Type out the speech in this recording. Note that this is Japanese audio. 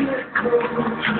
どうぞ。